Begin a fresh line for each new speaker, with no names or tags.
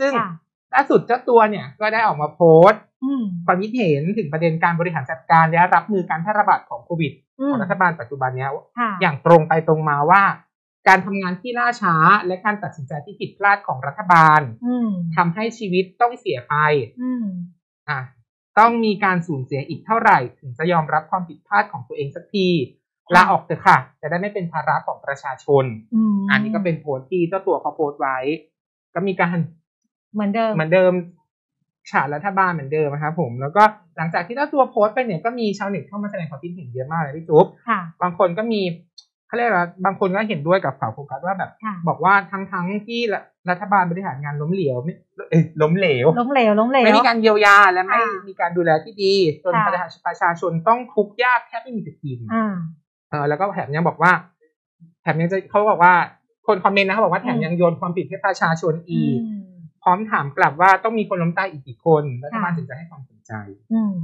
ซึ่ง
ค่ะ
ล่าสุดเจ้าตัวเนี่ยก็ได้ออกมาโพสต์
อืม
ความคิดเห็นถึงประเด็นการบริหารจัดการและรับมือการแพร่ระบาดของโควิด
อื
ข
ม
องรัฐบาลปัจจุบันเนี้ย
ค่ะ
อย่างตรงไปตรงมาว่า การทำงานที่ล่าช้า และการตัดสินใจที่ผิดพลาดของรัฐบาล
อืม
ทำให้ชีวิตต้องเสียไป
อืม
อะต้องมีการสูญเสียอีกเท่าไหร่ ถึงจะยอมรับความผิดพลาดของตัวเองสักทีลาออกเถอะค่ะ จะได้ไม่เป็นภาระของประชาชน
อืม
อันนี้ก็เป็นโพสต์ที่เจ้าตัวเขาโพสต์ไว้ ก็มีการ
เหมือนเดิม
เหมือนเดิมฉาดรัฐบาลเหมือนเดิมนะครับผม แล้วก็หลังจากที่เจ้าตัวโพสต์ไปเนี่ยก็มีชาวเน็ตเข้ามาแสดงความคิดเห็นเยอะมากเลยพี่จุ๊บ
ค่ะ
บางคนก็มีเขาเรียกว่าบางคนก็เห็นด้วยกับข่าวโฟกัสว่าแบบ
ค่ะ
บอกว่าทั้งทั้งๆที่รัฐบาลบริหารงานล้มเหลวไม่เอ้ยล้มเหลว
ล้มเหลวล้มเหลว
ไม่มีการเยียวยาและไม่
ค่ะ
มีการดูแลที่ดีจน
ค่ะ
ประชาประชาชนต้องทุกข์ยากแทบไม่มีจะกิน
อ่า
เออแล้วก็แถมยังบอกว่า แถมยังจะเขาบอกว่าคนคอมเมนต์นะเขาบอกว่าแถม
อืม
ยังโยนความผิดให้ประชาชนอี
อื
ก
ม
พร้อมถามกลับว่าต้องมีคนล้มตายอีกกี่คนรัฐบาล
ค่ะ
ถึงจะให้ความสนใจ
อืม